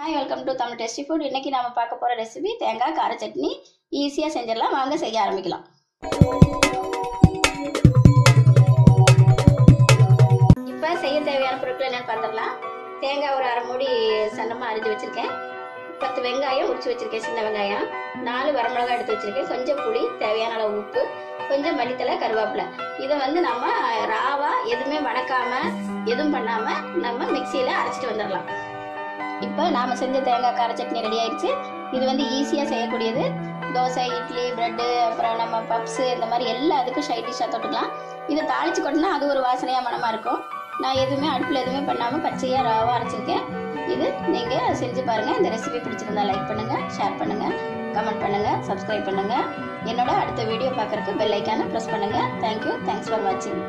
Hi welcome to Tamil tasty food இன்னைக்கு நம்ம பார்க்க போகிற ரெசிபி தேங்காய் கார சட்னி. ஈஸியாக செஞ்சிடலாம். வாங்க செய்ய ஆரம்பிக்கலாம். இப்போ செய்ய தேவையான பொருட்கள் என்னென்னு பார்த்துடலாம். தேங்காய் ஒரு அரை மூடி சன்னமாக அரிஞ்சு வச்சுருக்கேன். பத்து வெங்காயம் முடிச்சு வச்சுருக்கேன் சின்ன வெங்காயம். நாலு வரமிளகாய் எடுத்து வச்சுருக்கேன். கொஞ்சம் புளி தேவையான அளவு உப்பு கொஞ்சம் மல்லித்தலை கருவேப்பிலை. இதை வந்து நம்ம ராவா எதுவுமே வணக்காமல் எதுவும் பண்ணாமல் நம்ம மிக்சியில் அரைச்சிட்டு வந்துடலாம். இப்போ நாம செஞ்ச தேங்காய் கார சட்னி ரெடி ஆயிடுச்சு. இது வந்து ஈஸியாக செய்யக்கூடியது. தோசை இட்லி பிரெட்டு அப்புறம் நம்ம பப்ஸு இந்த மாதிரி எல்லாத்துக்கும் சைட் டிஷ்ஷாக தொட்டுக்கலாம். இதை தாளிச்சு கொட்டினா அது ஒரு வாசனையாக மனமாக இருக்கும். நான் எதுவுமே அடுப்பில் எதுவுமே பண்ணாமல் பச்சையாக ராவாக அரைச்சிருக்கேன். இது நீங்கள் செஞ்சு பாருங்கள் இந்த ரெசிபி பிடிச்சிருந்தா லைக் பண்ணுங்கள் ஷேர் பண்ணுங்கள் கமெண்ட் பண்ணுங்கள் சப்ஸ்கிரைப் பண்ணுங்கள் என்னோட அடுத்த வீடியோ பார்க்குறக்கு பெல் ஐக்கானை ப்ரெஸ் பண்ணுங்கள் தேங்க்யூ தேங்க்ஸ் ஃபார் வாட்சிங்